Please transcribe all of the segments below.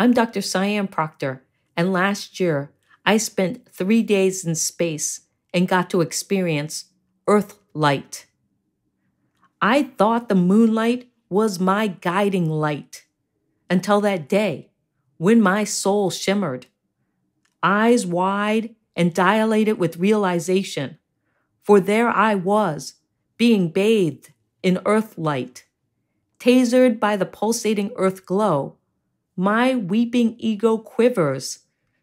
I'm Dr. Sian Proctor, and last year I spent three days in space and got to experience Earth light. I thought the moonlight was my guiding light until that day when my soul shimmered, eyes wide and dilated with realization, for there I was, being bathed in earth light. Tasered by the pulsating earth glow, my weeping ego quivers,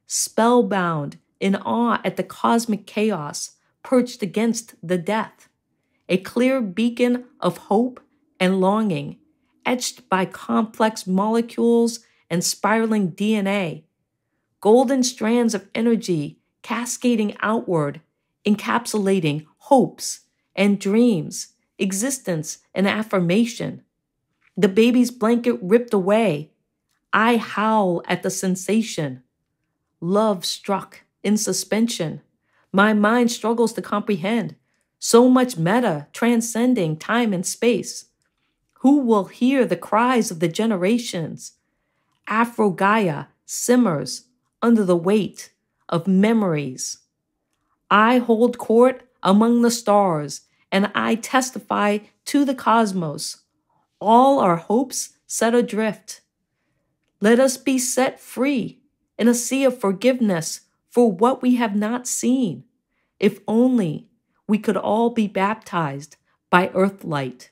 spellbound in awe at the cosmic chaos perched against the death a clear beacon of hope and longing, etched by complex molecules and spiraling DNA, golden strands of energy cascading outward, encapsulating hopes and dreams, existence and affirmation. The baby's blanket ripped away. I howl at the sensation. Love struck in suspension. My mind struggles to comprehend so much meta transcending time and space. Who will hear the cries of the generations? Afro Gaia simmers under the weight of memories. I hold court among the stars and I testify to the cosmos. All our hopes set adrift. Let us be set free in a sea of forgiveness for what we have not seen, if only we could all be baptized by earth light.